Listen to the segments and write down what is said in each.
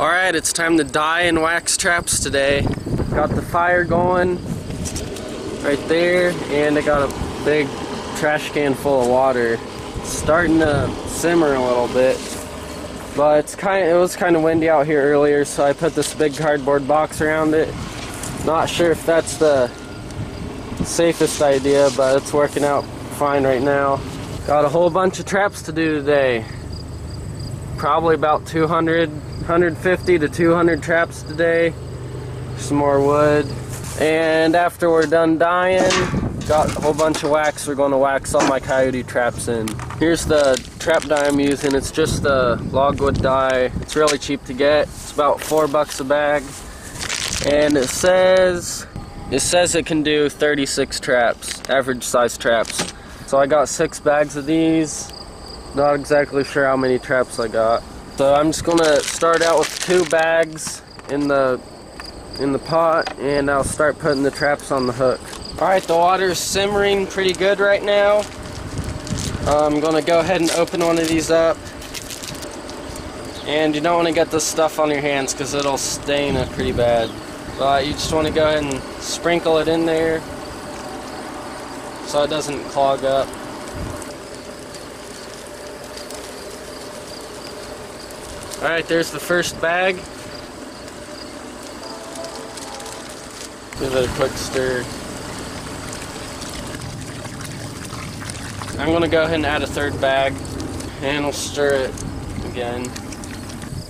Alright, it's time to dye and wax traps today. Got the fire going right there, and I got a big trash can full of water. It's starting to simmer a little bit, but it's kind of, it was kind of windy out here earlier, so I put this big cardboard box around it. Not sure if that's the safest idea, but it's working out fine right now. Got a whole bunch of traps to do today. Probably about 200, 150 to 200 traps today. Some more wood. And after we're done dyeing, got a whole bunch of wax. We're going to wax all my coyote traps in. Here's the trap dye I'm using. It's just the logwood dye. It's really cheap to get. It's about four bucks a bag. And it says it says it can do 36 traps, average size traps. So I got six bags of these. Not exactly sure how many traps I got. So I'm just gonna start out with two bags in the in the pot and I'll start putting the traps on the hook. Alright, the water's simmering pretty good right now. I'm gonna go ahead and open one of these up. And you don't want to get this stuff on your hands because it'll stain it pretty bad. But you just want to go ahead and sprinkle it in there so it doesn't clog up. Alright, there's the first bag. Give it a quick stir. I'm to go ahead and add a third bag and we'll stir it again.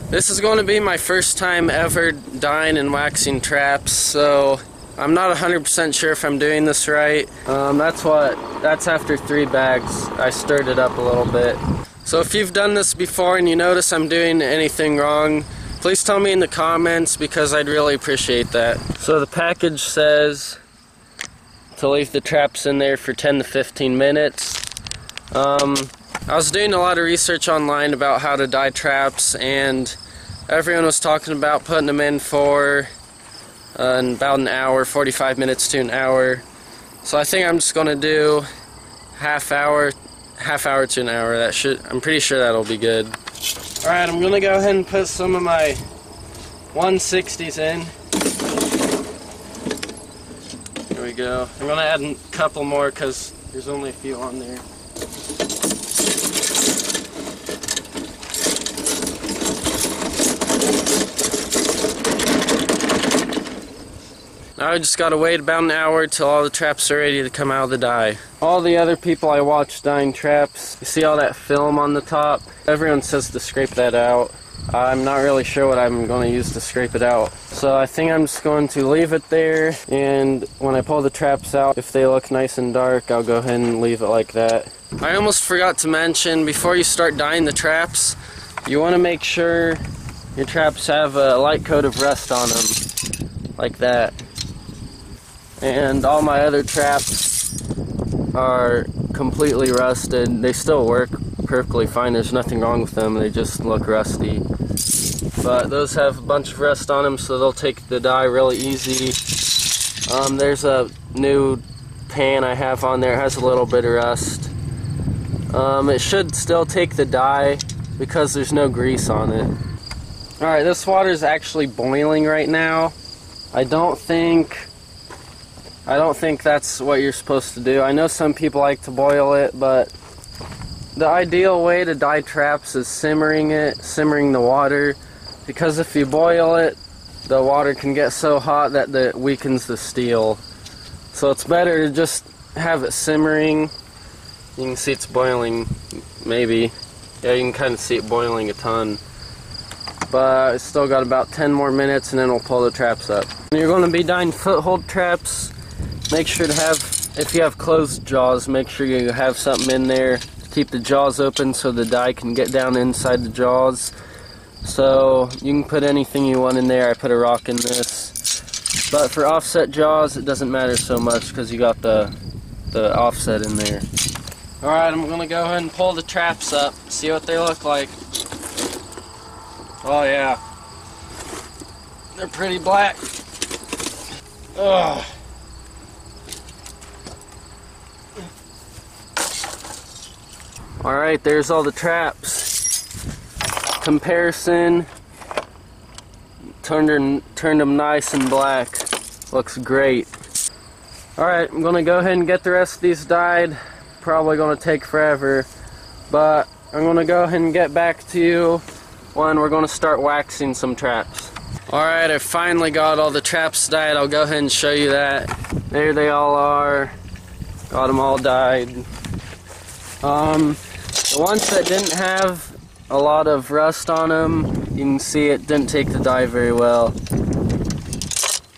This is going to be my first time ever dyeing and waxing traps, so I'm not 100% sure if I'm doing this right. Um, that's what, that's after three bags. I stirred it up a little bit. So if you've done this before and you notice I'm doing anything wrong, please tell me in the comments because I'd really appreciate that. So the package says to leave the traps in there for 10 to 15 minutes. Um, I was doing a lot of research online about how to dye traps and everyone was talking about putting them in for uh, about an hour, 45 minutes to an hour. So I think I'm just going to do half hour, half hour to an hour. That should I'm pretty sure that'll be good. All right, I'm to go ahead and put some of my 160s in. Here we go. I'm to add a couple more because there's only a few on there. I just gotta wait about an hour till all the traps are ready to come out of the dye. All the other people I watch dyeing traps, you see all that film on the top? Everyone says to scrape that out. I'm not really sure what I'm going to use to scrape it out. So I think I'm just going to leave it there and when I pull the traps out, if they look nice and dark, I'll go ahead and leave it like that. I almost forgot to mention, before you start dyeing the traps, you want to make sure your traps have a light coat of rust on them, like that and all my other traps are completely rusted. They still work perfectly fine. There's nothing wrong with them. They just look rusty. But those have a bunch of rust on them, so they'll take the dye really easy. Um, there's a new pan I have on there. It has a little bit of rust. Um, it should still take the dye because there's no grease on it. Alright, this water is actually boiling right now. I don't think I don't think that's what you're supposed to do. I know some people like to boil it, but the ideal way to dye traps is simmering it, simmering the water, because if you boil it, the water can get so hot that it weakens the steel. So it's better to just have it simmering. You can see it's boiling, maybe. Yeah, you can kind of see it boiling a ton. But it's still got about 10 more minutes and then we'll pull the traps up. You're going to be dyeing foothold traps Make sure to have, if you have closed jaws, make sure you have something in there to keep the jaws open so the dye can get down inside the jaws. So you can put anything you want in there. I put a rock in this. But for offset jaws, it doesn't matter so much because you got the, the offset in there. Alright, I'm going to go ahead and pull the traps up, see what they look like. Oh yeah. They're pretty black. Ugh. Alright, there's all the traps. Comparison. turned turned them nice and black. Looks great. Alright, I'm gonna go ahead and get the rest of these dyed. Probably gonna take forever, but I'm gonna go ahead and get back to you when we're gonna start waxing some traps. Alright, I finally got all the traps dyed. I'll go ahead and show you that. There they all are. Got them all dyed. Um, the ones that didn't have a lot of rust on them, you can see it didn't take the dye very well.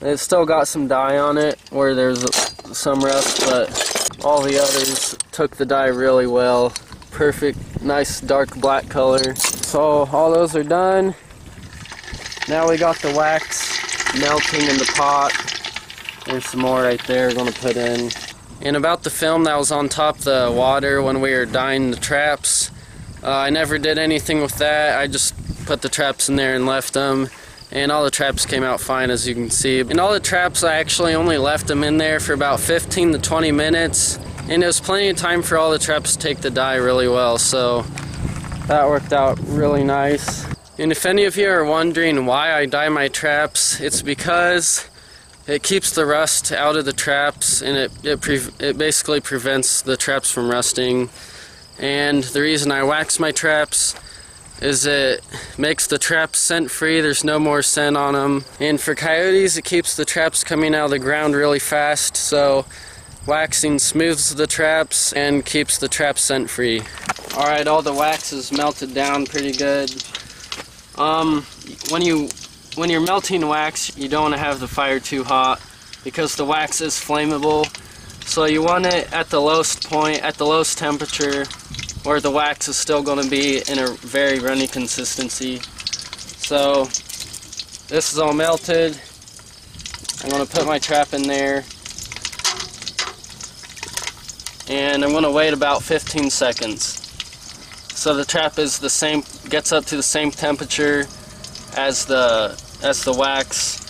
It still got some dye on it where there's some rust, but all the others took the dye really well. Perfect, nice dark black color. So all those are done. Now we got the wax melting in the pot. There's some more right there we're gonna put in. And about the film that was on top of the water when we were dyeing the traps, uh, I never did anything with that. I just put the traps in there and left them and all the traps came out fine as you can see. And all the traps I actually only left them in there for about 15 to 20 minutes and it was plenty of time for all the traps to take the dye really well so that worked out really nice. And if any of you are wondering why I dye my traps, it's because it keeps the rust out of the traps and it, it, it basically prevents the traps from rusting. And the reason I wax my traps is it makes the traps scent free. There's no more scent on them and for coyotes it keeps the traps coming out of the ground really fast. So waxing smooths the traps and keeps the traps scent free. Alright all the wax is melted down pretty good. Um when you when you're melting wax you don't want to have the fire too hot because the wax is flammable so you want it at the lowest point at the lowest temperature where the wax is still going to be in a very runny consistency. So this is all melted. I'm going to put my trap in there and I'm going to wait about 15 seconds. So the trap is the same, gets up to the same temperature as the as the wax.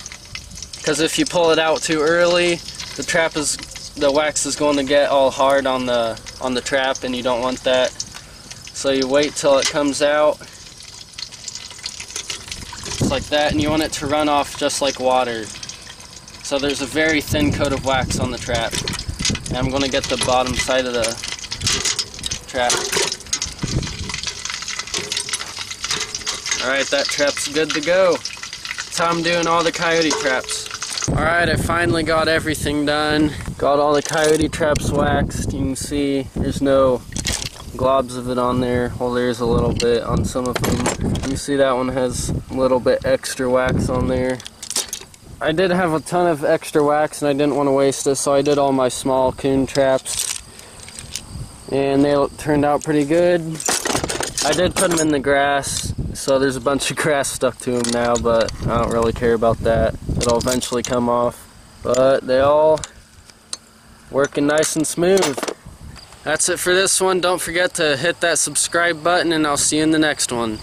Because if you pull it out too early, the trap is the wax is going to get all hard on the on the trap and you don't want that. So you wait till it comes out. Just like that and you want it to run off just like water. So there's a very thin coat of wax on the trap. And I'm going to get the bottom side of the trap alright that trap's good to go that's how I'm doing all the coyote traps Alright, I finally got everything done. Got all the coyote traps waxed. You can see there's no globs of it on there. Well, there's a little bit on some of them. You see that one has a little bit extra wax on there. I did have a ton of extra wax and I didn't want to waste it, so I did all my small coon traps. And they turned out pretty good. I did put them in the grass, so there's a bunch of grass stuck to them now, but I don't really care about that. It'll eventually come off. But they all working nice and smooth. That's it for this one. Don't forget to hit that subscribe button and I'll see you in the next one.